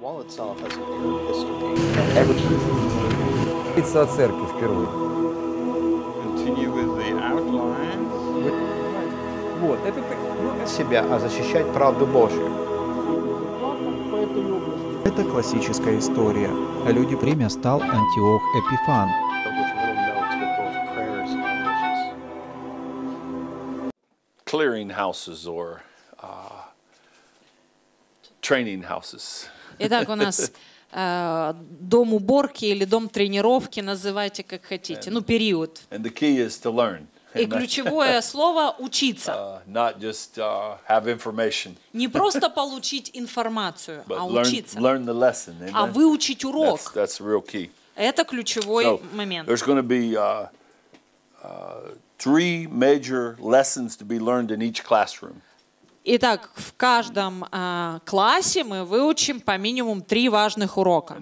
Говорится о церкви впервые. Continue with the outline. Вот, это, ну, себя, а защищать правду Божью. Это классическая история. Люди Время стал Антиох Эпифан. Clearing houses or uh, training houses. Итак, у нас э, дом уборки или дом тренировки, называйте как хотите, ну период. And the key is to learn. И And ключевое слово учиться. uh, not just uh, have information, Не просто получить информацию, but а learn, учиться. learn the lesson. А выучить That's, урок. that's real key. Это ключевой So, момент. there's going to be uh, uh, three major lessons to be learned in each classroom. Итак, в каждом а, классе мы выучим по минимум три важных урока.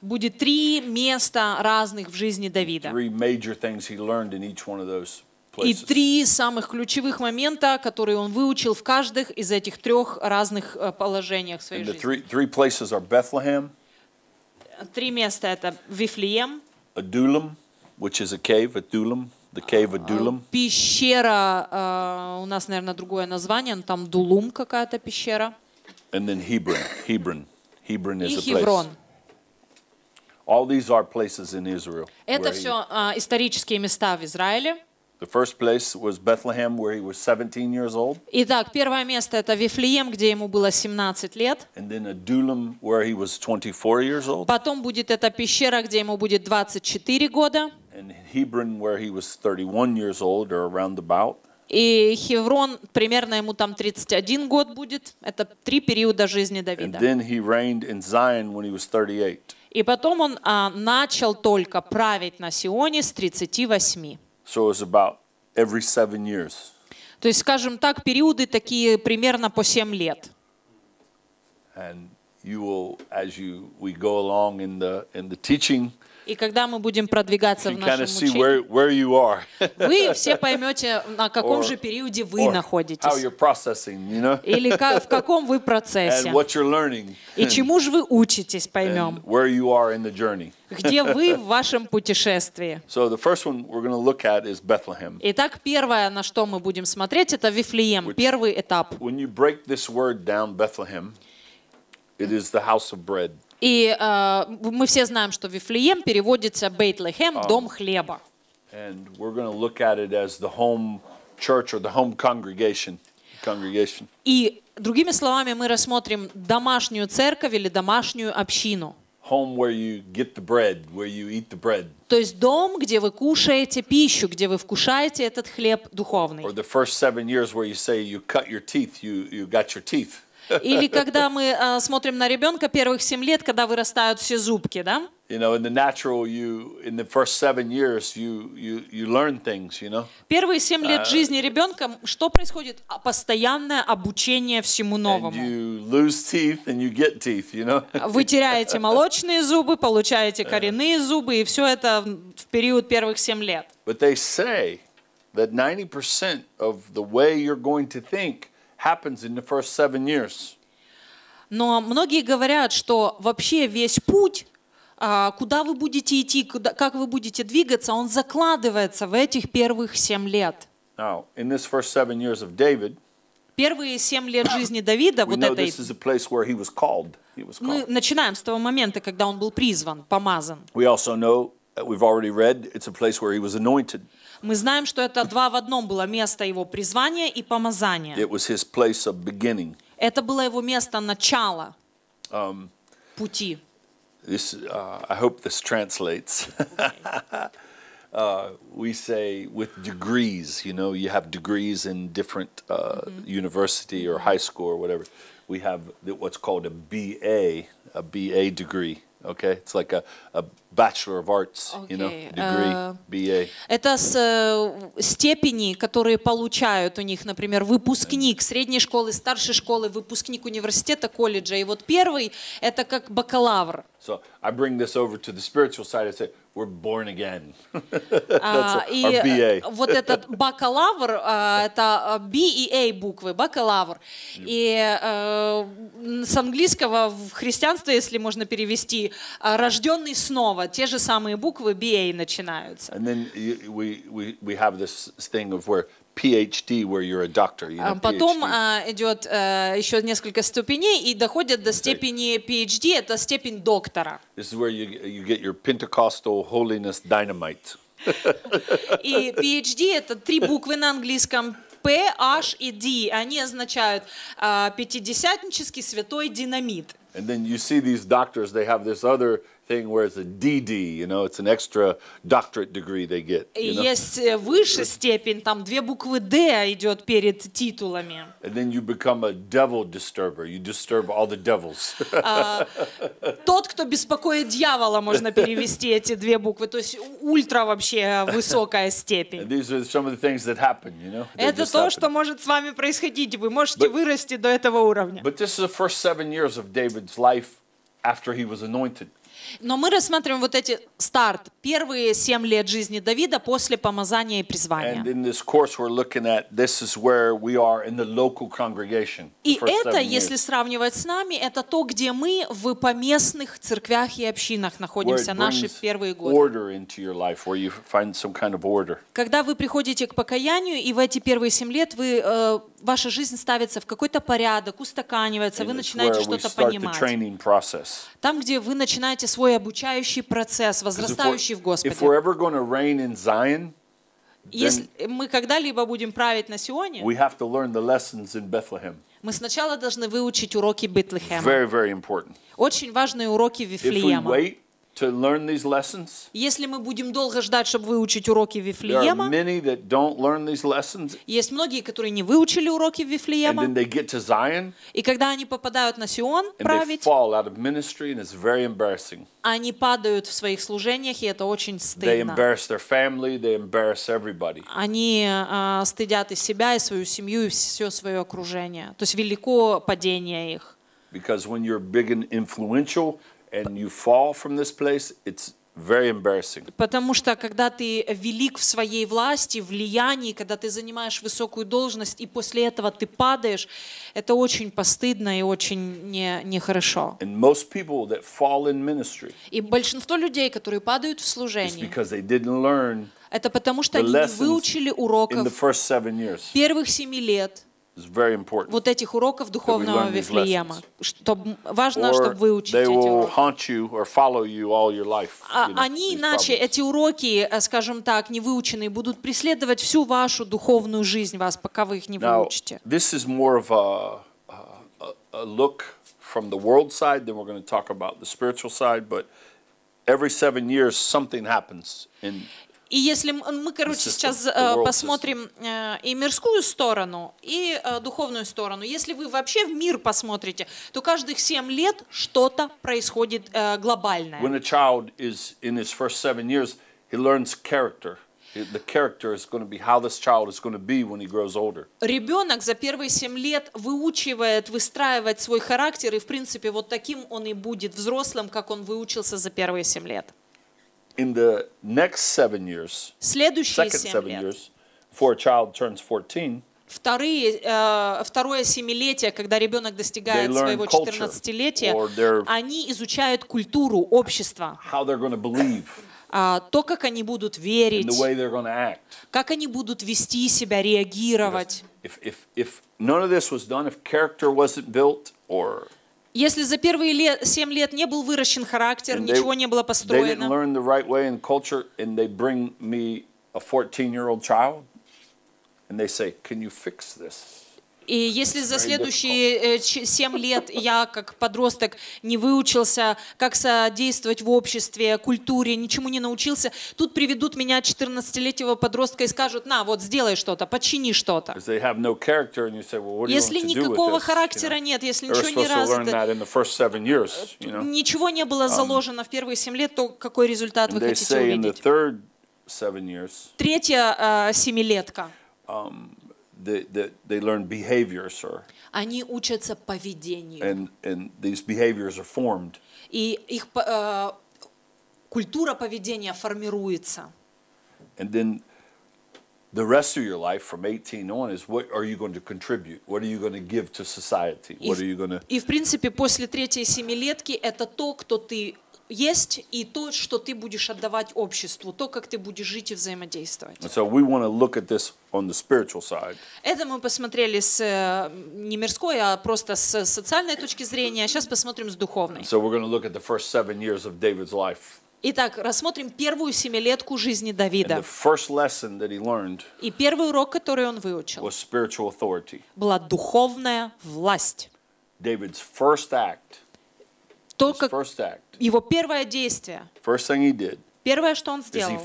Будет три места разных в жизни Давида. Three major things he learned in each one of those И три самых ключевых момента, которые он выучил в каждых из этих трех разных э, положениях своей жизни. Три места это Вифлеем, Adullam, which is a cave, Adullam, the cave Adullam, пещера, э, у нас, наверное, другое название, но там Дулум какая-то пещера, and then Hebron. Hebron. Hebron и is a Хеврон. All these are places in Israel. Это where he- все исторические места в Израиле. the first place was Bethlehem, where he was 17 years old, Итак, первое место это Вифлеем, где ему было 17 лет. and then Adullam, where he was 24 years old, Потом будет эта пещера, где ему будет 24 года. and Hebron, where he was 31 years old or around about. И Хеврон, примерно ему там 31 год будет. Это три периода жизни And Давида. then he reigned in Zion when he was 38. И потом он а, начал только править на Сионе с 38. So it was about every seven years. То есть, скажем так, периоды такие примерно по 7 лет. And you will, as you we go along in the in the teaching, И когда мы будем продвигаться в нашем учении, where, where вы все поймете, на каком Or- же периоде вы находитесь. you know, Или ка- в каком вы процессе. И чему же вы учитесь, поймем. Где вы в вашем путешествии. Итак, первое, на что мы будем смотреть, это Вифлеем, первый этап. When you break this word down, Bethlehem, it is the house of bread. И э, мы все знаем, что Вифлеем переводится Бейтлехем, дом хлеба. And we're going to look at it as the home church or the home congregation. Congregation. И другими словами, мы рассмотрим домашнюю церковь или домашнюю общину. Home where you get the bread, where you eat the bread. То есть дом, где вы кушаете пищу, где вы вкушаете этот хлеб духовный. Or the first seven years where you say you cut your teeth, you, you got your teeth. Или когда мы э, смотрим на ребенка первых 7 лет, когда вырастают все зубки, да? You know, in the natural, you in the first seven years, you you you learn things. You know, Первые 7 лет жизни ребенка, что происходит? А, Постоянное обучение всему and новому. you lose teeth and you get teeth. You know, Вы теряете молочные зубы, получаете коренные зубы, и все это в период первых 7 лет. but they say that ninety percent of the way you're going to think happens in the first seven years. Но многие говорят, что вообще весь путь, а, куда вы будете идти, куда, как вы будете двигаться, он закладывается в этих первых 7 лет. Now, in this first seven years of David, Первые 7 лет жизни Давида, вот know этой, this is a place where he was called. He was мы начинаем с того момента, когда он был призван, помазан. We also know that we've already read it's a place where he was anointed. Мы знаем, что это два в одном было место его призвания и помазания. It was his place of beginning. Это было его место начала пути. This, uh, I hope this translates. uh, we say with degrees, you know, you have degrees in different uh, university or high school or whatever. We have what's called a BA, a BA degree. Okay, it's like a, a bachelor of arts, you know, Okay, degree, uh, BA. Это с, э, степени, которые получают у них, например, выпускник средней школы, старшей школы, выпускник университета, колледжа. И вот первый — это как бакалавр. So I bring this over to the spiritual side. I say, we're born again. А, our BA. э, вот этот бакалавр, а, это B и A буквы, бакалавр. И э, с английского в христианство, если можно перевести, рожденный снова, те же самые буквы BA начинаются. And then you, we, we, we have this thing of where PhD, where you're a doctor. You know, А Потом PhD. а, идет э, еще несколько ступеней и доходят до степени PhD, это степень доктора. This is where you, you get your Pentecostal holiness dynamite. И PhD это три буквы на английском. P, H и D. Они означают а, пятидесятнический святой динамит. And then you see these doctors, they have this other thing where it's a DD, you know, it's an extra doctorate degree they get. You know? есть э, выше степень, там две буквы D идет перед титулами. And then you become a devil disturber. You disturb all the devils. Тот, кто беспокоит дьявола, можно перевести эти две буквы. То есть ультра вообще высокая степень. these are some of the things that happen, you know. Это то, что может с вами происходить. Вы можете вырасти до этого уровня. But this is the first seven years of David's life after he was anointed. Но мы рассматриваем вот эти старт, первые семь лет жизни Давида после помазания и призвания. И это, если сравнивать с нами, это то, где мы в поместных церквях и общинах находимся наши первые годы. Когда вы приходите к покаянию, и в эти первые семь лет вы, э, ваша жизнь ставится в какой-то порядок, устаканивается, вы начинаете что-то понимать. Там, где вы начинаете свой обучающий процесс, возрастающий в Господе. Zion, Если мы когда-либо будем править на Сионе, мы сначала должны выучить уроки Бетлехема. Very, very important. Очень важные уроки If we Вифлеема. wait to learn these lessons, Если мы будем долго ждать, чтобы выучить уроки there are Вифлеема, many that don't learn these lessons, есть многие, которые не выучили уроки and then Вифлеема, they get to Zion и когда они попадают на Сион and they править, fall out of ministry, and it's very embarrassing. они падают в своих служениях, и это очень They стыдно. embarrass their family, they embarrass everybody. Они а, стыдят и себя, и свою семью, и все свое окружение. То есть велико падение их. Because when you're big and influential and you fall from this place, it's very embarrassing. Потому что когда ты велик в своей власти, влиянии, когда ты занимаешь высокую должность, и после этого ты падаешь, это очень постыдно и очень не- нехорошо. And most people that fall in ministry И большинство людей, которые падают в служении, because they didn't learn это потому что они не выучили уроков первых семи лет. Вот этих уроков духовного Вифлеема. Чтоб, важно, чтобы выучить эти уроки. haunt you or follow you all your life. А you know, они иначе, эти уроки, э, скажем так, невыученные, будут преследовать всю вашу духовную жизнь вас, пока вы их не Now, выучите. this is more of a, a, a look from the world side, then we're going to talk about the spiritual side, but every seven years something happens in И если мы, короче, сейчас э, посмотрим э, и мирскую сторону, и э, духовную сторону, если вы вообще в мир посмотрите, то каждых семь лет что-то происходит глобальное. when a child is in his first seven years, he learns character. The character is going to be how this child is going to be when he grows older. Ребенок за первые семь лет выучивает, выстраивает свой характер, и, в принципе, вот таким он и будет взрослым, как он выучился за первые семь лет. In the next seven years, Следующие second seven лет, years, before a child turns 14, вторые, э, второе семилетие, когда ребенок достигает своего culture, 14-летия, or they're- они изучают культуру, общество, how they're going to believe, а, то, как они будут верить, как они будут вести себя, реагировать. If, if, if none of this was done, if character wasn't built, or Если за первые лет, семь лет не был выращен характер, and they, ничего не было they didn't построено, learn the right way in culture, and they bring me a 14-year-old child, and they say, "Can you fix this?" И если за следующие э, ч- семь лет я, как подросток, не выучился, как содействовать в обществе, культуре, ничему не научился, тут приведут меня 14-летнего подростка и скажут, на, вот сделай что-то, почини что-то. Because they have no character, and you say, "Well, what do you Если никакого this?" характера нет, если ничего не развито, know. ничего не было заложено в первые семь лет, то какой результат вы хотите увидеть? Третья э, семилетка. they, they, they learn behaviors, or Они учатся поведению. and and these behaviors are formed. И их по- э, культура поведения формируется. And then the rest of your life from 18 on is what are you going to contribute? What are you going to give to society? И, What в- are you going to и, в принципе, после третьей семилетки это то, кто ты есть, и то, что ты будешь отдавать обществу, то, как ты будешь жить и взаимодействовать. And so we want to look at this on the spiritual side. Это мы посмотрели с э, не мирской, а просто с социальной точки зрения. Сейчас посмотрим с духовной. So we're going to look at the first seven years of David's life. Итак, рассмотрим первую семилетку жизни Давида. И первый урок, который он выучил, была духовная власть. David's first act, То, как его первое действие, первое, что он сделал,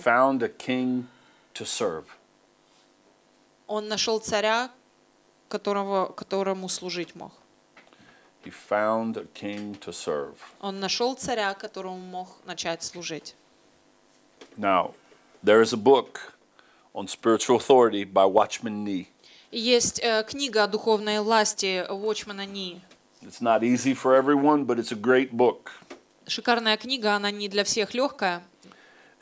он нашел царя, которого, которому служить мог. He found a king to serve. Он нашел царя, которому мог начать служить. Now, there is a book on spiritual authority by Watchman Nee. Есть э, книга о духовной власти Watchmana Ни. It's not easy for everyone, but it's a great book. Шикарная книга, она не для всех легкая.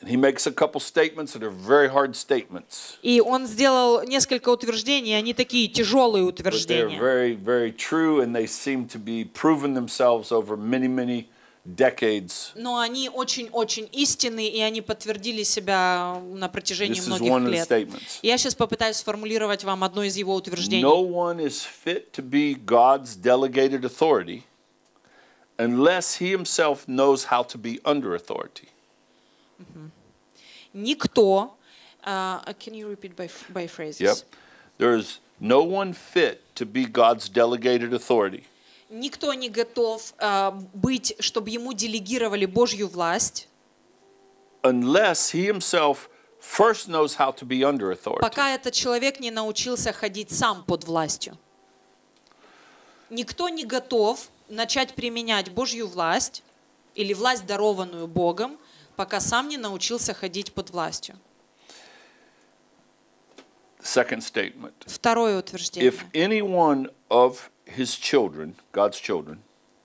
And he makes a couple statements that are very hard statements, И он сделал несколько утверждений, они такие тяжелые but they're утверждения. very, very true, and they seem to be proven themselves over many, many decades. Но они очень-очень истинны, и они подтвердили себя на протяжении This is многих one of the лет. statements. Я сейчас попытаюсь сформулировать вам одно из его утверждений. No one is fit to be God's delegated authority unless he himself knows how to be under authority. Никто... а, can you repeat by, by phrases? Yep. There's no one fit to be God's delegated authority Никто не готов а, быть, чтобы ему делегировали Божью власть, unless he himself first knows how to be under authority. пока этот человек не научился ходить сам под властью. Никто не готов начать применять Божью власть или власть, дарованную Богом, пока сам не научился ходить под властью. Second statement. Второе утверждение. If of his children, God's children,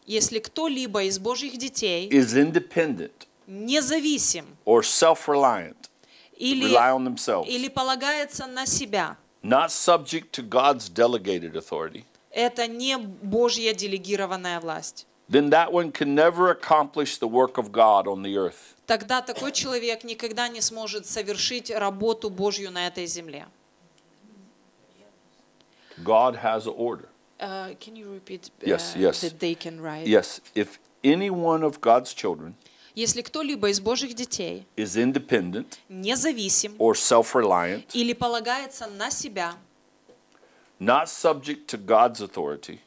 Если кто-либо из Божьих детей is independent независим or self reliant, или, rely on themselves, или полагается на себя, not subject to God's delegated authority, это не Божья делегированная власть. then that one can never accomplish the work of God on the earth. Тогда такой человек никогда не сможет совершить работу Божью на этой земле. God has an order. Uh, can you repeat Yes, uh, yes. that they can write? Yes, if any one of God's children Если кто-либо из Божьих детей is independent независим or self reliant, или полагается на себя, not subject to God's authority,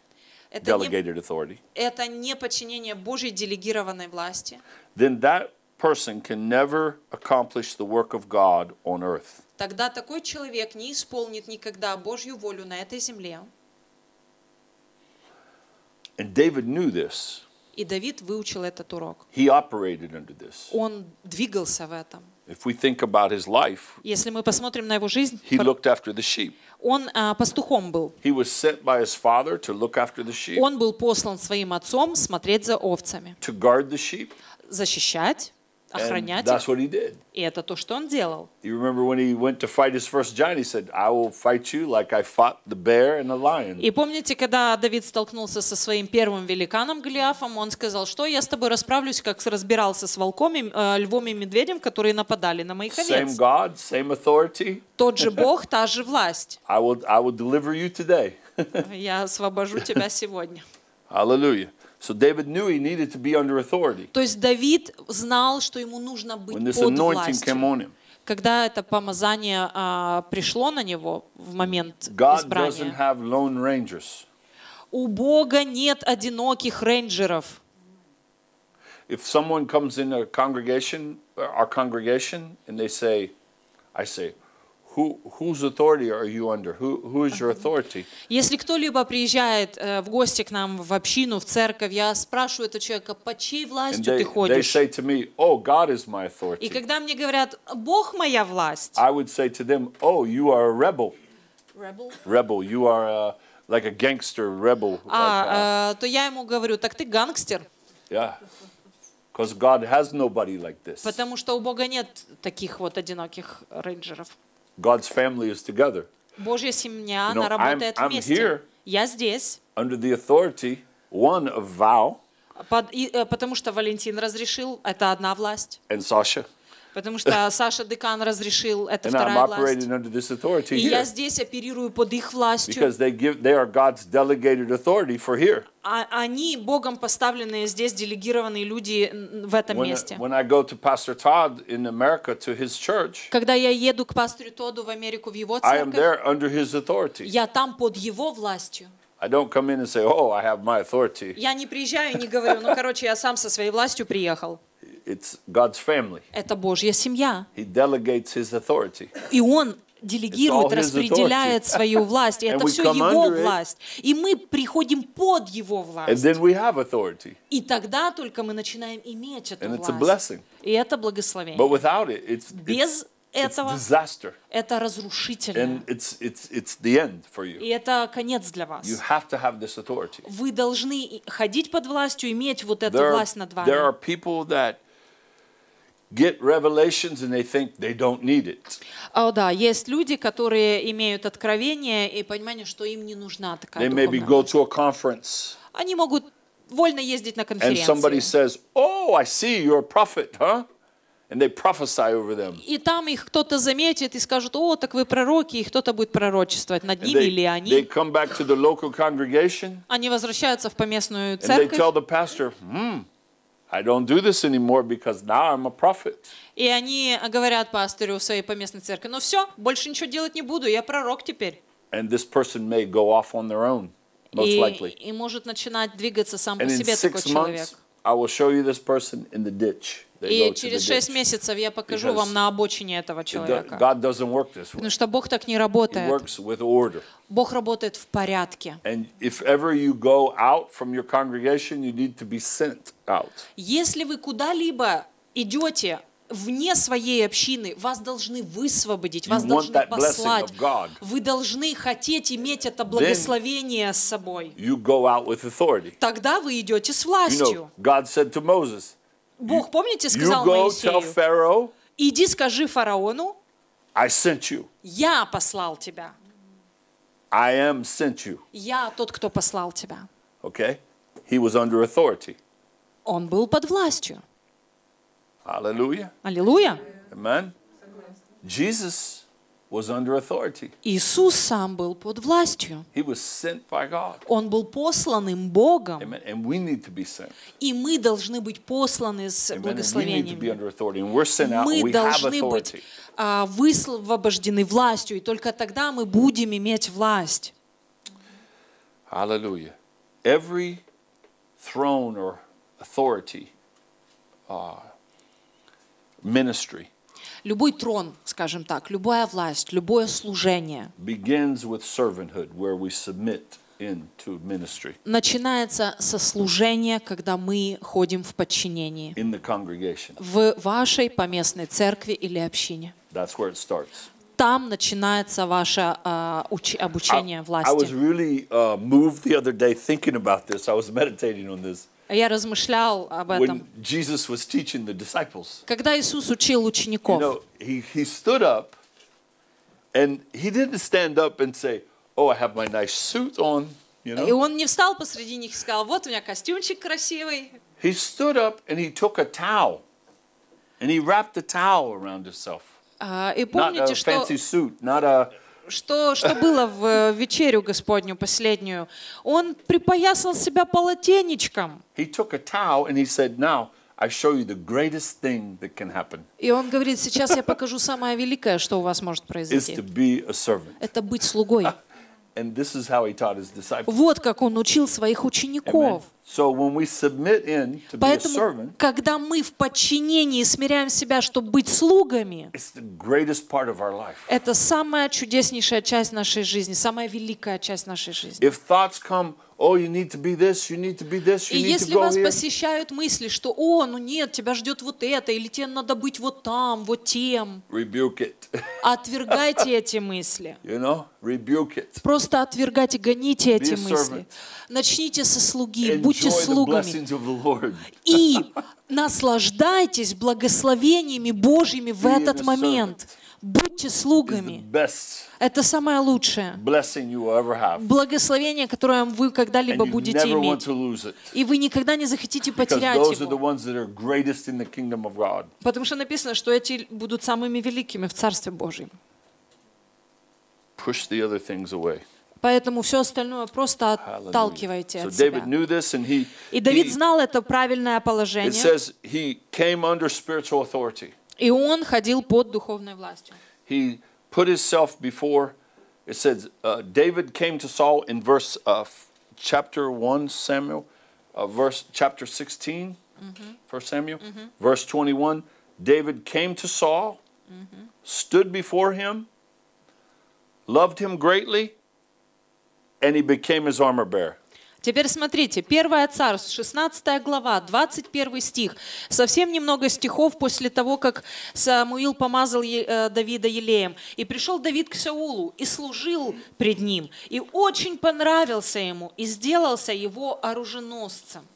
это не, delegated authority, это не подчинение Божьей делегированной власти, then that person can never accomplish the work of God on earth. тогда такой человек не исполнит никогда Божью волю на этой земле. And David knew this. И Давид выучил этот урок. He operated under this. Он двигался в этом. If we think about his life, Если мы посмотрим на его жизнь, he looked after the sheep. он а, пастухом был. He was sent by his father to look after the sheep, Он был послан своим отцом смотреть за овцами, to guard the sheep. защищать, And охранять that's их. what he did. И это то, что он делал. You remember when he went to fight his first giant, he said, I will fight you like I fought the bear and the lion. И помните, когда Давид столкнулся со своим первым великаном Голиафом, он сказал, что я с тобой расправлюсь, как разбирался с волком, и, э, львом и медведем, которые нападали на моих Same овец. God, same authority. Тот же Бог, та же власть. I will, I will deliver you today. Я освобожу тебя сегодня. Hallelujah. So David knew he needed to be under authority То есть Давид знал, что ему нужно быть when this под anointing came on him. Когда это помазание а, пришло на него в момент God doesn't избрания, have lone rangers. у Бога нет одиноких рейнджеров. If someone comes in a congregation, our congregation, and they say, I say, who, whose authority are you under? Who, who is your authority? Если кто-либо приезжает э, в гости к нам в общину, в церковь, я спрашиваю этого человека, под чьей властью they, ты they ходишь? say to me, oh, God is my И когда мне говорят, Бог моя власть, I would say to them, oh, you are a rebel. Rebel, you are a, like a gangster rebel. like, uh, а, э, то я ему говорю, так ты гангстер. yeah. Because God has nobody like this. Потому что у Бога нет таких вот одиноких рейнджеров. God's family is together Божья семья, You know, она работает I'm- I'm вместе. here. Я здесь, under the authority, one of под- и, э, потому что Валентин разрешил, это одна власть. and Sasha. Потому что Саша Декан разрешил, это вторая власть. И я здесь оперирую под их властью. Because they give they are God's delegated authority for here. А они Богом поставленные здесь делегированные люди в этом When, месте. Когда я еду к пастору Тоду в Америку в его церковь, я там под его властью. I don't come in and say, "Oh, I have my authority." Я не приезжаю и не говорю, ну, короче, я сам со своей властью приехал. It's God's family. Это Божья семья. He delegates his authority. И он делегирует, распределяет свою власть. И And это we все его власть. И мы приходим под его And власть. then we have authority. И тогда только мы начинаем иметь эту And it's a власть. blessing. И это But благословение. without it, it's, Без этого disaster. это разрушительно. And it's, it's, it's the end for you. И это конец для вас. You have to have this authority. Вы должны ходить под властью, иметь вот эту There are, власть над вами. Get revelations and they think they don't need it. О, да, есть люди, которые имеют откровение и понимание, что им не нужна такая They maybe go to a conference Они могут вольно ездить на and somebody конференции. says, Oh, I see you're a prophet, huh? And they prophesy over them. И там их кто-то заметит и скажет, о, так вы пророки, и кто-то будет пророчествовать над ними they, или they они. come back to the local congregation Они возвращаются в поместную and they tell церковь, the pastor, Hmm, I don't do this anymore because now I'm a prophet. и они говорят пастырю в своей поместной церкви, ну все, больше ничего делать не буду, я пророк теперь. And this person may go off on their own, most И, likely. и может начинать двигаться сам по And in себе такой six человек. months, I will show you this person in the ditch. И через шесть месяцев я покажу вам на обочине этого человека. Потому что Бог так не работает. Бог работает в порядке. You you. Если вы куда-либо идете вне своей общины, вас должны высвободить, вас You должны послать. Вы должны хотеть иметь это благословение с собой. You. Тогда вы идете с You властью. know, Бог, помните, сказал Моисею, иди скажи фараону, I sent you. я послал тебя. I am sent you. Я тот, кто послал тебя. Okay? He was under authority. Он был под властью. Hallelujah. Аллилуйя. Amen. Jesus was under authority. Иисус сам был под властью. He was sent by God. Он был посланным Богом. Amen. And we need to be sent. И мы должны быть посланы с Amen. And we need to be благословениями. under authority. And we're sent out. Мы We have должны быть а, высвобождены властью, и только тогда мы будем иметь власть. Hallelujah. Every throne or authority, uh, ministry Любой трон, скажем так, любая власть, любое служение начинается со служения, когда мы ходим в подчинении в вашей поместной церкви или общине. Там начинается ваше уч- обучение I was власти. really uh, moved the other day thinking about this. I was meditating on this Я размышлял об этом. the. Когда Иисус учил You учеников, know, he, he stood up and he didn't stand up and say, Oh, I have my nice suit on, you и know. он не встал посреди них и сказал, вот у меня костюмчик красивый. He stood up and he took a towel and he wrapped a towel around himself. А, И Not помните, a что, fancy suit, not a. что, что было в э, вечерю Господню последнюю? Он припоясал себя полотенечком. He took a towel and he said, Now I show you the greatest thing that can happen И он говорит, сейчас я покажу самое великое, что у вас может is произойти. to be a servant. Это быть слугой. And this is how he taught his disciples. Вот как он учил своих учеников. So when we submit in to be a Поэтому, servant, когда мы в подчинении смиряем себя, чтобы быть слугами, it's the greatest part of our life. это самая чудеснейшая часть нашей жизни, самая великая часть нашей жизни. If thoughts come, oh, you need to be this, you need to be this, И you need to если go вас here, посещают мысли, что «О, ну нет, тебя ждет вот это», или «Тебе надо быть вот там, вот тем», rebuke it. отвергайте эти мысли. you know, rebuke it. Просто отвергайте, гоните эти a мысли. servant. Начните со слуги, будьте the слугами. blessings of the Lord. И Наслаждайтесь благословениями Божьими в этот момент. Будьте слугами. Это самое лучшее. Благословение, которое вы когда-либо будете иметь. И вы никогда не захотите потерять его. Потому что написано, что эти будут самыми великими в Царстве Божьем. Push the other things away. Поэтому все остальное просто Hallelujah. отталкивайте So от себя. David knew this and he, И Давид he знал это правильное it положение, says he came under spiritual authority. и он ходил под духовной властью. He put himself before, it says, uh, David came to Saul in verse, uh, f- chapter 1 Samuel, uh, verse, chapter 16, First Samuel, verse 21. David came to Saul, stood before him, loved him greatly, and he became his armor bearer. Теперь смотрите, 1 Царств, 16 глава, 21 стих. Совсем немного стихов после того, как Самуил помазал э, Давида елеем. «И пришел Давид к Саулу, и служил пред ним, и очень понравился ему, и сделался его оруженосцем».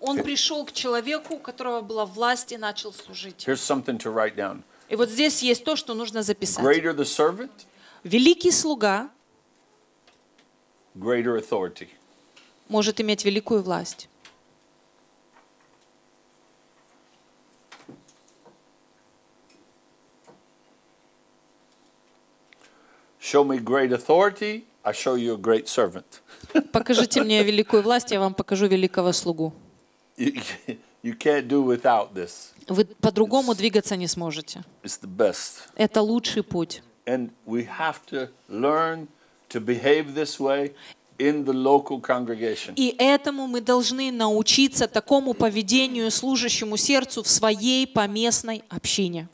Он пришел к человеку, у которого была власть, и начал служить. Here's something to write down. И вот здесь есть то, что нужно записать. Greater the servant, Великий слуга greater authority. может иметь великую власть. Show me great authority, I show you a great servant. Покажите мне великую власть, я вам покажу великого слугу. You, can't do without this. Вы по-другому двигаться не сможете. It's the best. Это лучший путь. And we have to learn to behave this way in the local congregation. И этому мы должны научиться такому поведению служащему сердцу в своей поместной общине.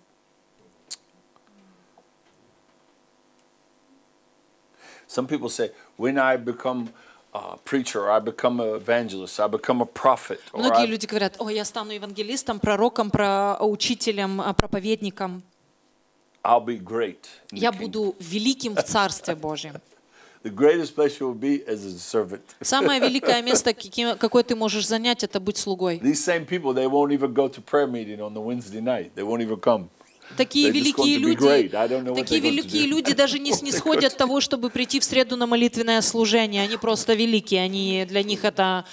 Some people say, when I become a preacher, I become an evangelist, I become a prophet, or Многие люди говорят, о, я стану евангелистом, пророком, про учителем, а, проповедником. I'll be great. in the Я kingdom." буду великим в Царстве Божьем. Самое великое место, какое ты можешь занять, это быть слугой. These same people, they won't even go to prayer meeting on the Wednesday night. They won't even come. Такие великие люди, такие великие люди даже не снисходят того, чтобы прийти в среду на молитвенное служение. Они просто великие, они, для них это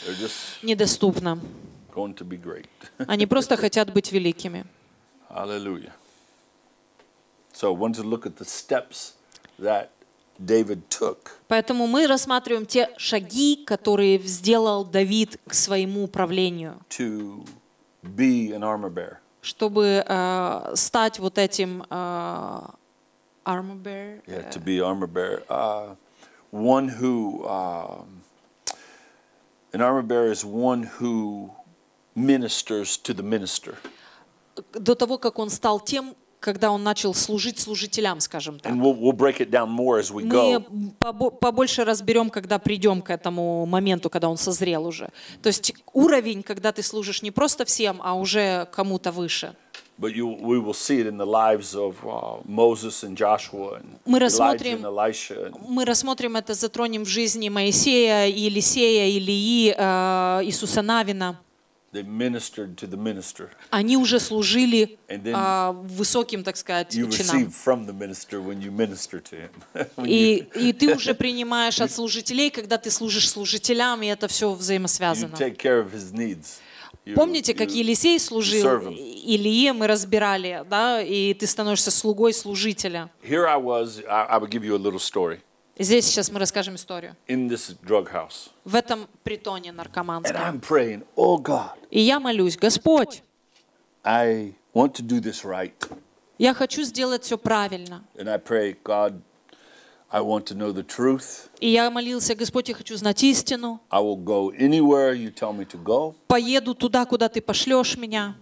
недоступно. Они просто хотят быть великими. Hallelujah. So I want to look at the steps that Поэтому мы рассматриваем те шаги, которые сделал Давид к своему правлению, to be an armor bearer. чтобы э, стать вот этим э, armor bearer, Yeah, to be armor bearer. Uh, one who, um, an armor bearer is one who ministers to the minister. до того, как он стал тем, когда он начал служить служителям, скажем так. We'll, we'll Мы побо- побольше разберем, когда придем к этому моменту, когда он созрел уже. То есть уровень, когда ты служишь не просто всем, а уже кому-то выше. But you, we will see it in the lives of uh, Moses and Joshua and Мы Elijah рассмотрим- and Elisha. And Мы рассмотрим это, затронем в жизни Моисея, Елисея, Илии, э, Иисуса Навина. Они уже служили а, высоким, так сказать, чинам. И, ты уже принимаешь от служителей, когда ты служишь служителям, и это все взаимосвязано. Помните, как Елисей служил. Илие мы разбирали, да, и ты становишься слугой служителя. Here I was, I, I give you a little story. Здесь сейчас мы расскажем историю. In this drug house. В этом притоне And наркоманском. I'm praying, oh God, И я молюсь, Господь, I want to do this right. я хочу сделать все правильно. And I pray, God, I want to know the truth. И я молился, Господь, я хочу знать истину. I will go anywhere you tell me to go. Поеду туда, куда ты пошлешь меня.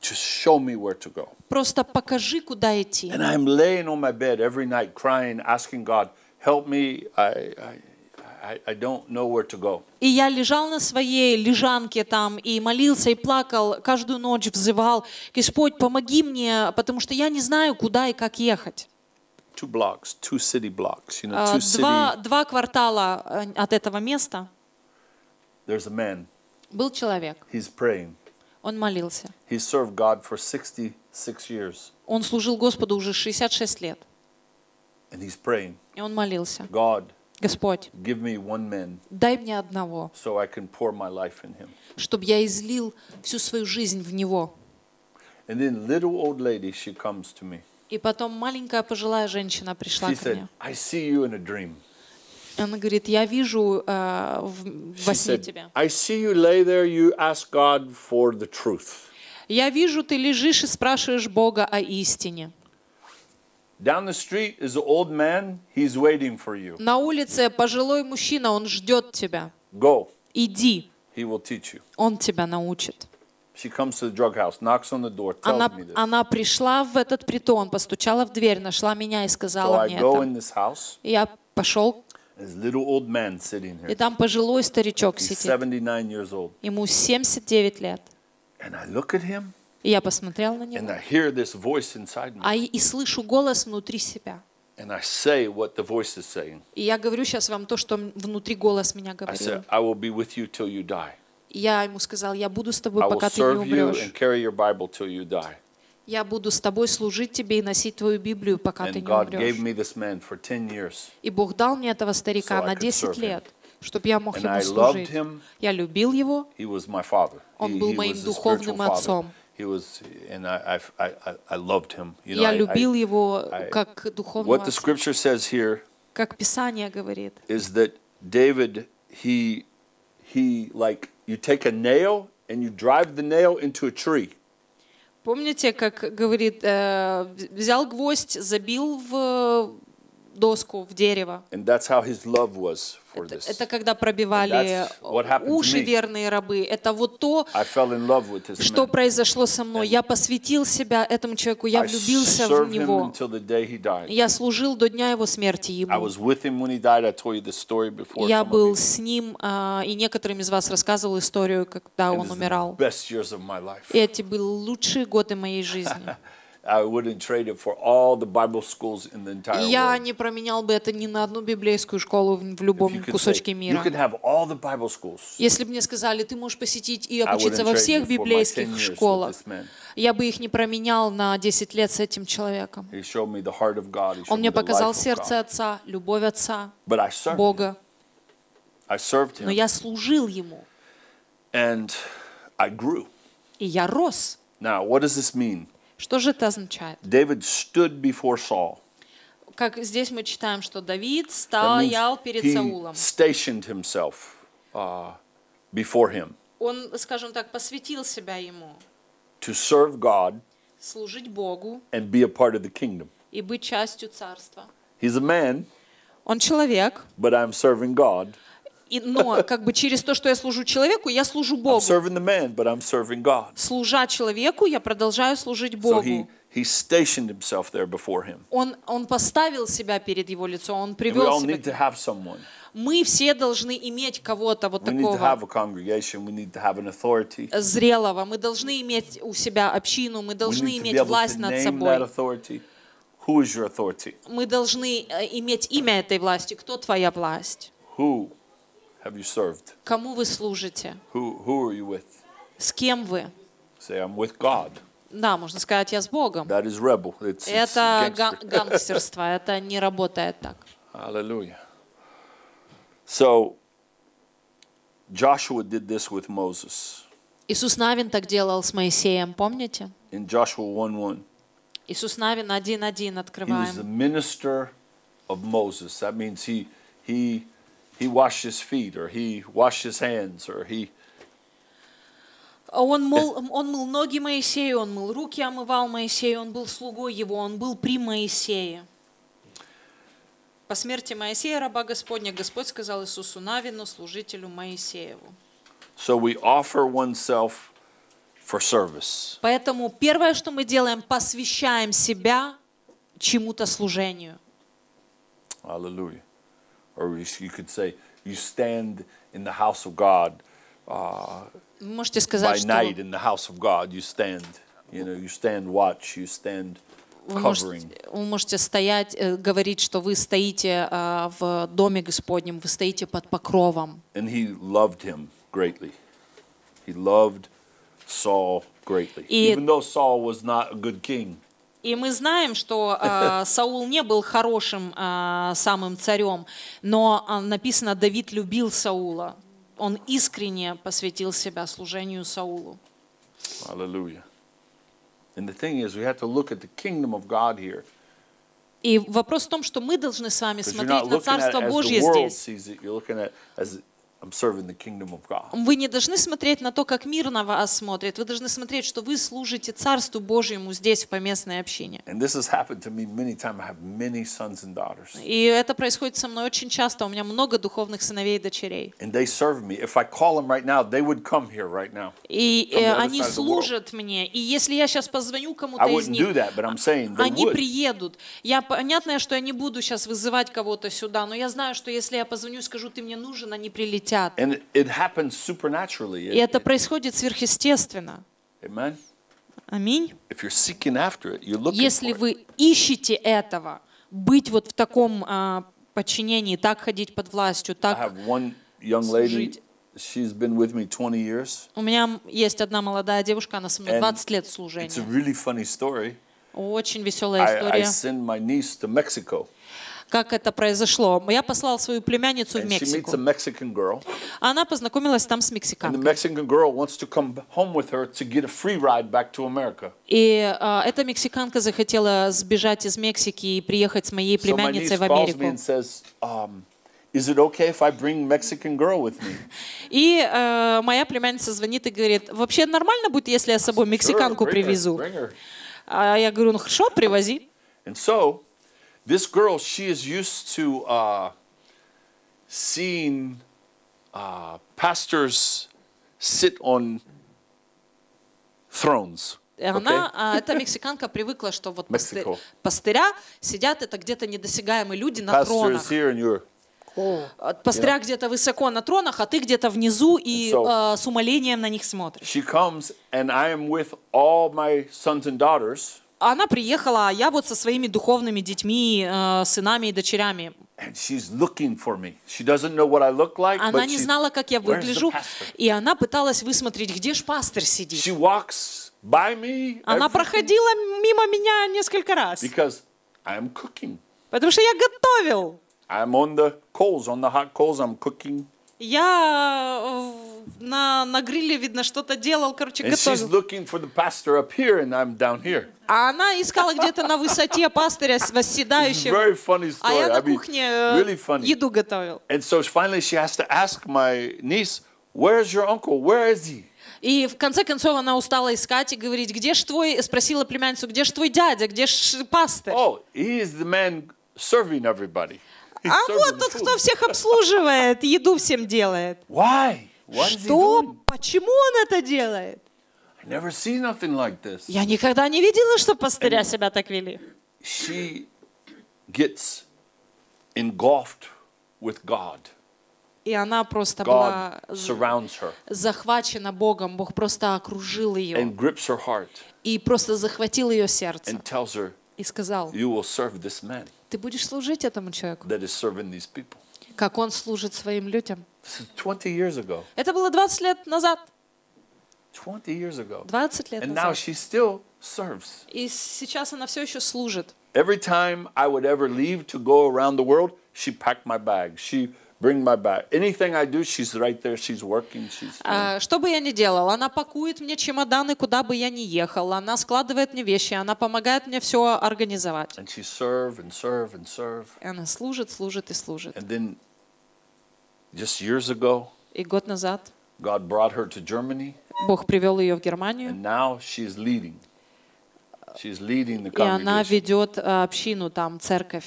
Just show me where to go. Просто покажи, куда идти. And I'm laying on my bed every night crying, asking God, help me. I, I, I, don't know where to go. И я лежал на своей лежанке там и молился и плакал, каждую ночь взывал, Господь, помоги мне, потому что я не знаю, куда и как ехать. Two blocks, two city blocks, you know, А, two city. Два, два квартала э, от этого места There's a man, был человек. he's praying. Он молился. He served God for 66 years. Он служил Господу уже 66 лет. And he's praying, И он молился. God, Господь, give me one man дай мне одного, so I can pour my life in him. чтобы я излил всю свою жизнь в него. And then little old lady, she comes to me. И потом маленькая пожилая женщина пришла She ко said, мне. I see you in a dream. Она говорит, я вижу э, в- во сне said, тебя. I see you lay there, you ask God for the truth. Я вижу, ты лежишь и спрашиваешь Бога о истине. Down the street is an old man, he's waiting for you. На улице пожилой мужчина, он ждет тебя. Go, Иди, he will teach you. он тебя научит. She comes to the drug house, knocks on the door, tells Она, me this. она пришла в этот притон, постучала в дверь, нашла меня и So сказала I мне go это. in this house, Я пошел, и там пожилой старичок He's сидит. 79 years old. Ему 79 лет. And I look at him И я посмотрел на and него. I hear this voice inside me. А и, слышу голос внутри себя. And I say what the voice is saying. И я говорю сейчас вам то, что внутри голос меня I говорил. said, I will be with you till you die. Я ему сказал, я буду с тобой, I пока ты не умрешь. Я буду с тобой служить тебе и носить твою Библию, пока ты And не God gave умрешь. me this man for 10 years. И Бог дал мне этого старика So I на could 10 serve him. лет, чтобы я мог And ему I служить. Я любил его. Он был моим духовным отцом. He was, and I, I, I, I- I loved him. You know, я I- I- любил его I- как духовного what the отца. scripture says here Как Писание говорит. is that David, he, he, like, you take a nail and you drive the nail into a tree. Помните, как говорит, э, взял гвоздь, забил в доску, в дерево. Это, это когда пробивали to уши верные рабы. Это вот то, что произошло со мной. Я посвятил себя этому человеку, я влюбился в него. Я служил до дня его смерти ему. Я был с ним, а, и некоторым из вас рассказывал историю, когда он умирал. И эти были лучшие годы моей жизни. I wouldn't trade it for all the Bible schools in the entire И я не променял бы это ни на одну библейскую школу в любом кусочке мира. Если бы мне сказали, ты можешь посетить и обучиться во всех you for my 10 библейских школах, я бы их не променял на 10 лет с этим человеком. He showed me the heart of God. He showed Он мне показал сердце. Отца, любовь Отца, But I served him. Бога. Но я служил Ему, и я рос. Now, what does this mean? Что же это означает? David stood before Saul. Как здесь мы читаем, что Давид стоял перед he Саулом. stationed himself uh, before him Он, скажем так, посвятил себя Ему, to serve God служить Богу and be a part of the kingdom. и быть частью Царства. He's a man, Он человек, but I'm serving God. И, но как бы через то, что я служу человеку, я служу I'm Богу. serving the man, but I'm serving God. Служа человеку, я продолжаю служить So Богу. he, he stationed himself there before him. Он, он поставил себя перед его лицом, он And we привел all себя. need to к- have someone. Мы все должны иметь кого-то вот We need to have такого a congregation. We need to have an authority. зрелого. Мы должны иметь у себя общину, мы We должны need иметь власть над that собой. authority. Who is your authority? Мы должны э, иметь имя этой власти. Кто твоя власть? Who have you served? Кому вы служите? Who, who are you with? С кем вы? Say, I'm with God. Да, можно сказать, я с Богом. That is rebel. It's, it's Это gangster. гангстерство, это не работает так. Hallelujah. So, Joshua did this with Moses. Иисус Навин так делал с Моисеем, помните? In Joshua 1 1, Иисус Навин 1.1 he was the открываем. minister of Moses. That means he, he, he washed his feet, or he washed his hands, or he, Он мыл, он мыл ноги Моисею, он мыл руки, омывал Моисею, он был слугой его, он был при Моисее. По смерти Моисея, раба Господня, Господь сказал Иисусу Навину, служителю Моисееву. so we offer oneself for service. Поэтому первое, что мы делаем, посвящаем себя чему-то служению. Hallelujah. Or we- you could say, you stand in the house of God uh, Вы можете by сказать, что night in the house of God. You stand, you know, you stand watch, you stand вы covering. можете, вы можете стоять, э, говорить, что вы стоите а, в доме Господнем, вы стоите под покровом. And he loved him greatly. He loved Saul greatly. И- Even though Saul was not a good king, И мы знаем, что э, Саул не был хорошим э, самым царем, но э, написано, Давид любил Саула. Он искренне посвятил себя служению Саулу. И вопрос в том, что мы должны с вами смотреть на Царство Божье здесь. Вы не должны смотреть на то, как мир на вас смотрит. Вы должны смотреть, что вы служите Царству Божьему здесь, в поместной общине. And this has happened to me many times. I have many sons and daughters. И это происходит со мной очень часто. У меня много духовных сыновей и дочерей. И э, они служат мне. И если я сейчас позвоню I кому-то из них, they они приедут. Я понятно, что я не буду сейчас вызывать кого-то сюда, но я знаю, что если я позвоню и скажу, ты мне нужен, они прилетят. And it, happens supernaturally. И это происходит сверхъестественно. Amen. Аминь. If you're seeking after it, you're looking Если вы ищете этого, быть вот в таком а, подчинении, так ходить под властью, I так... служить. She's been with me 20 years. У меня есть одна молодая девушка, она со мной And 20 лет It's a служения. really funny story. Очень веселая I, I история. send my niece to Mexico, Как это произошло? Я послал свою племянницу в Мексику. Она познакомилась там с мексиканкой. И а, эта мексиканка захотела сбежать из Мексики и приехать с моей племянницей в Америку. um, "Is it okay if I bring Mexican girl with me?" И э, моя племянница звонит и говорит, вообще нормально будет, если я с собой мексиканку привезу? А я говорю, ну хорошо, привози. And so, this girl, she is used to uh, seeing uh, pastors sit on thrones. И она, а, эта мексиканка привыкла, что вот пастырь- Mexico. пастыря сидят, это где-то недосягаемые люди на Pastor тронах. is here, and you're А Пастыря где-то высоко на тронах, а ты где-то внизу и And so- э, с умолением на них смотришь. She comes, and I am with all my sons and daughters, А Она приехала, а я вот со своими духовными детьми, э, сынами и дочерями. like, Она не she, знала, как я "Where's the выгляжу, pastor?" и она пыталась высмотреть, где ж пастырь сидит. She walks by me Она проходила мимо меня несколько раз, потому что я готовил. I'm on the coals, on the hot coals. I'm cooking, Я э, на, на гриле, видно, что-то делал, короче, and she's готовил. looking for the pastor up here, and I'm down here. А она искала где-то на высоте пастыря с восседающим, very funny а я на кухне э, really funny. еду готовил. And so finally, she has to ask my niece, "Where's your uncle? Where is he?" И в конце концов она устала искать и говорить, где ж твой, спросила племянницу, где ж твой дядя, где ж пастырь? Oh, he is the man serving everybody. А вот тот, кто всех обслуживает, еду всем делает. Why? Что? Почему он это делает? I never see nothing like this. Я никогда не видела, что пастыря себя так вели. She gets engulfed with God. И она просто God была захвачена Богом. Бог просто окружил ее and grips her heart и просто захватил ее сердце and tells her, и сказал, "You will serve this man ты будешь служить этому человеку, that is serving these people." как он служит своим людям. This is 20 years ago. Это было 20 лет назад. 20 years ago. 20 лет And now назад. she still serves. И сейчас она все еще служит. Every time I would ever leave to go around the world, she packed my bag. She bring my bag. Anything I do, she's right there. She's working. She's А, Что бы я ни делала, она пакует мне чемоданы, куда бы я ни ехал, она складывает мне вещи, она помогает мне все организовать. and she serve and serve and serve. И она служит, служит и служит. And then just years ago, И год назад God brought her to Germany, Бог привел ее в Германию, and now she's leading. She's leading the и она congregation. ведет а, общину там, церковь,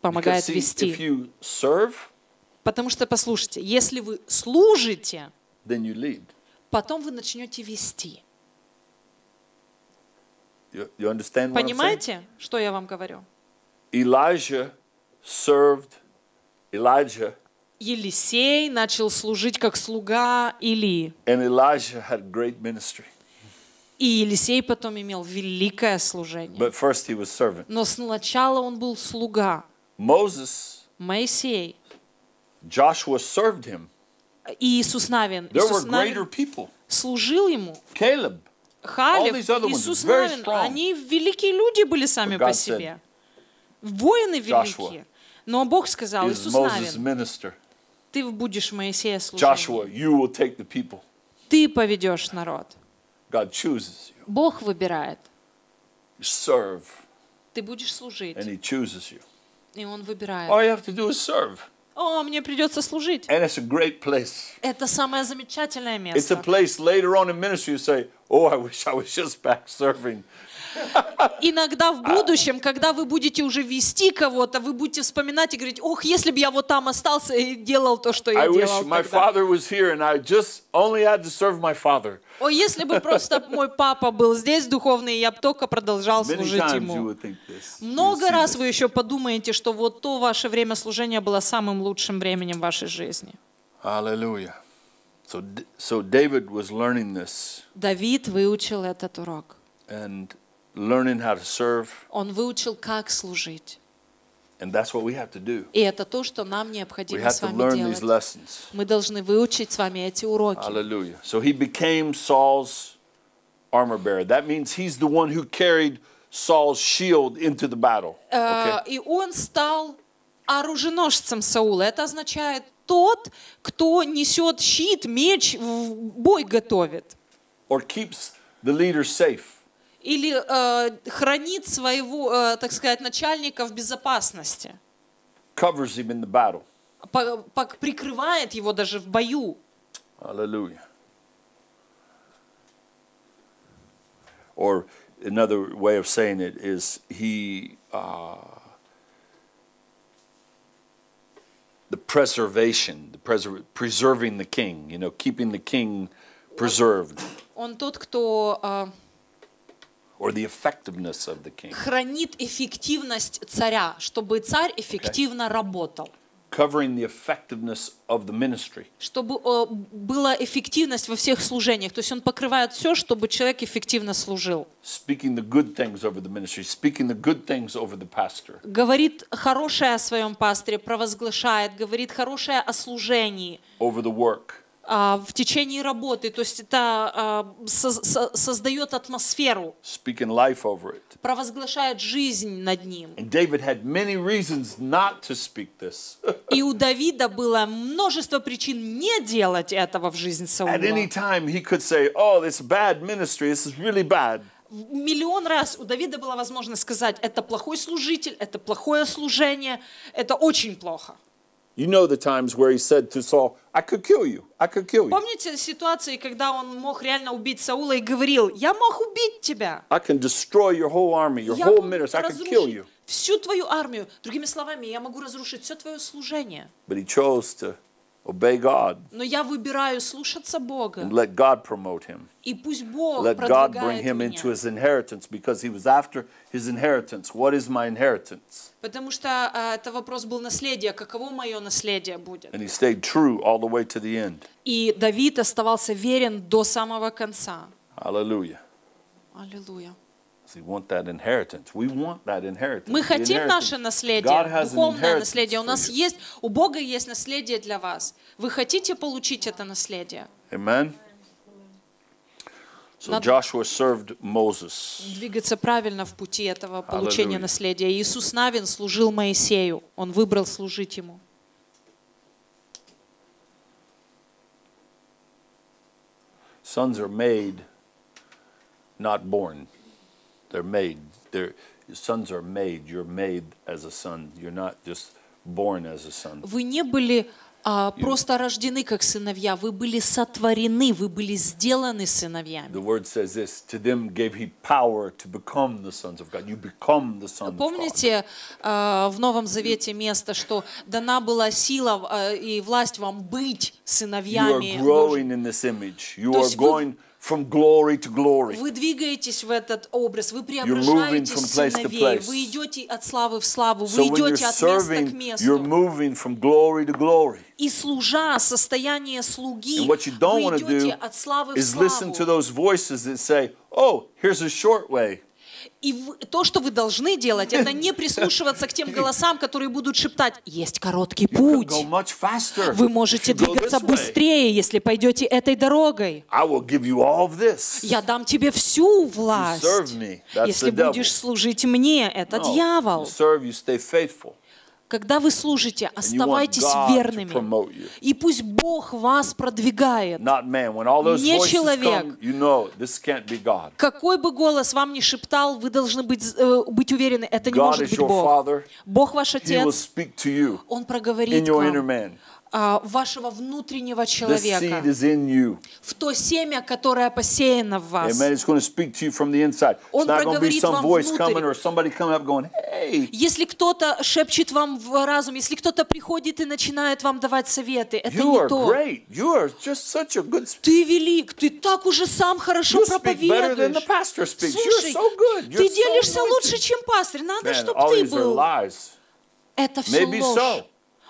помогает Because see, if вести. you serve, Потому что, послушайте, если вы служите, then you lead. потом вы начнете вести. You, you understand? Понимаете, что я вам говорю? Elijah served Elijah, Елисей начал служить как слуга Илии. and Elijah had great ministry. И Елисей потом имел великое служение. But first he was servant. Но сначала он был слуга. Moses, Моисей. Joshua served him. Иисус Навин. There were Иисус Навин greater people. служил ему. Caleb, Халев, Иисус Навин, они великие люди были сами по себе. Воины Joshua великие. Но Бог сказал, Иисус Навин, ты будешь Моисея служить. you will take the people. Ты поведешь народ. God chooses you. Бог выбирает. Ты будешь служить. И Он выбирает. All you have to do is serve. О, мне придется служить. And it's a great place. Это самое замечательное It's a место. place later on in ministry you say, Oh, I wish I was just back serving. Иногда в будущем, когда вы будете уже вести кого-то, вы будете вспоминать и говорить, ох, если бы я вот там остался и делал то, что я I wish делал my тогда. father was here and I just only had to serve my father. О, если бы просто мой папа был здесь духовный, я бы только продолжал Many служить ему. Много раз вы еще подумаете, что вот то ваше время служения было самым лучшим временем вашей жизни. Hallelujah. So, so David was learning this Давид выучил этот урок. and learning how to serve, Он выучил, как служить. and that's what we have to do. И это то, что нам We необходимо have с to вами learn these делать. lessons. Мы должны выучить с вами эти уроки. Hallelujah. So he became Saul's armor bearer. That means he's the one who carried Saul's shield into the battle. Э, Okay? И он стал оруженосцем Саула. Это означает тот, кто несет щит, меч, в бой готовит. Or keeps the leader safe. Или э, хранит своего, э, так сказать, начальника в безопасности. Covers him in the battle. По- по- прикрывает его даже в бою. Hallelujah. Or another way of saying it is he, uh, the preservation, the preser- preserving the king, you know, keeping the king preserved, Он тот, кто э, or the effectiveness of the king. хранит эффективность царя, чтобы царь эффективно работал. Covering the effectiveness of the ministry. Чтобы э, была эффективность во всех служениях. То есть он покрывает все, чтобы человек эффективно служил. Speaking the good things over the ministry, speaking the good things over the pastor. Говорит хорошее о своем пастыре, провозглашает, говорит хорошее о служении over the work. А, в течение работы. То есть это а, со- со- создает атмосферу, speaking life over it. провозглашает жизнь над ним. And David had many reasons not to speak this. И у Давида было множество причин не делать этого в жизнь Саула. At any time, he could say, Oh, this bad ministry, this is really bad. Миллион раз у Давида была возможность сказать, это плохой служитель, это плохое служение, это очень плохо. You know the times where he said to Saul, I could kill you. I could kill you. Помните ситуации, когда он мог реально убить Саула и говорил, я мог убить тебя, I can destroy your whole army, your я whole могу ministry. I can kill разрушить you. всю твою армию. Другими словами, я могу разрушить все твое служение. But he chose to obey God Но я выбираю слушаться Бога. and let God promote him. И пусть Бог Let God bring продвигает him меня. into his inheritance because he was after his inheritance. What is my inheritance? Потому что а, это вопрос был наследия. Каково мое наследие будет? And he stayed true all the way to the end. И Давид оставался верен до самого конца. Hallelujah. Аллилуйя. Мы хотим наше наследие, духовное наследие. У нас есть, у Бога есть наследие для вас. Вы хотите получить это наследие? Amen. So Joshua served Moses. Двигаться правильно в пути этого получения наследия. Иисус Навин служил Моисею. Он выбрал служить ему. Sons are made, not born. They're made. They're, sons are made. You're made as a son. You're not just born as a son. Вы не были а, просто рождены как сыновья, вы были сотворены, вы были сделаны сыновьями. The word says this To them gave he power to become the sons of God. You become the son of God. Помните а, в Новом Завете место, что дана была сила а, и власть вам быть You are сыновьями Божьими. growing in this image. You То are есть вы- going from glory to glory. Вы двигаетесь в этот образ, вы moving преображаете from place to сыновей, place. вы идете от славы в славу, So вы when you're идете от места к serving, you're месту. moving from glory to glory. И служа состояние слуги, And what you don't вы want to идете do от славы в is listen to славу. those voices that say, oh, here's a short way. И вы- то, что вы должны делать, это не прислушиваться к тем голосам, которые будут шептать, есть короткий путь. Вы можете двигаться быстрее, если пойдете этой дорогой. Я дам тебе всю власть. Если будешь служить мне, это дьявол. Когда вы служите, оставайтесь верными. И пусть Бог вас продвигает. Не человек. you know. Какой бы голос вам ни шептал, вы должны быть, э, быть уверены, это не God может быть Бог. Father. Бог ваш Отец, Он проговорит вам вашего внутреннего человека, в то семя, которое посеяно в вас. Amen. It's going to speak to you from the inside. It's Он проговорит вам внутрь. Если кто-то шепчет вам в разум, если кто-то приходит и начинает вам давать советы, это не то. Ты велик, ты так уже сам хорошо проповедуешь. Слушай, ты делишься лучше, чем пастырь. Надо, чтобы ты был. Это все ложь.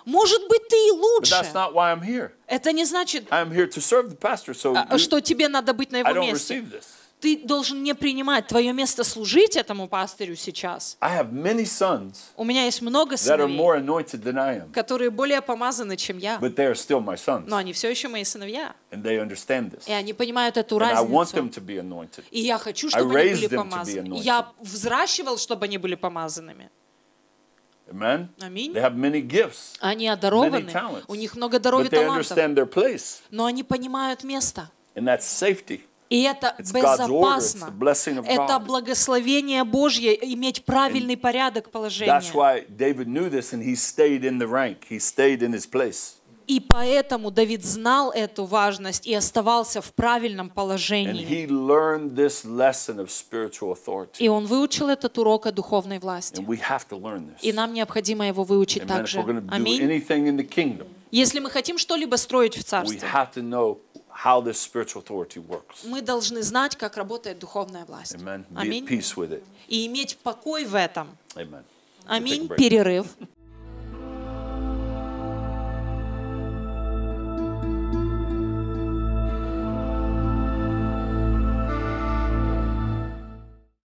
Может быть, ты и But лучше. that's not why I'm here. Это не значит, I'm here to serve the pastor. So а, you- что тебе надо быть на I его don't месте. receive this. Ты должен не принимать твое место служить этому пастырю сейчас. I have many sons У меня есть много сыновей, которые более помазаны, чем я. but they are still my sons, Но они все еще мои сыновья. and they understand this. И они понимают эту And I want разницу. them to be anointed. И я хочу, I чтобы они были помазаны. Я взращивал, чтобы они были помазанными. Аминь. They have many gifts, Они many одарованы, talents, у них много даров и талантов, но они понимают место. И это безопасно. Это благословение Божье, иметь правильный порядок положения. И поэтому Давид знал эту важность и оставался в правильном положении. И он выучил этот урок о духовной власти. И нам необходимо его выучить также. Аминь. Если мы хотим что-либо строить в царстве, have to know how this spiritual authority works. мы должны знать, как работает духовная власть. Amen. Be at Аминь. peace with it. И иметь покой в этом. Amen. Аминь. Перерыв.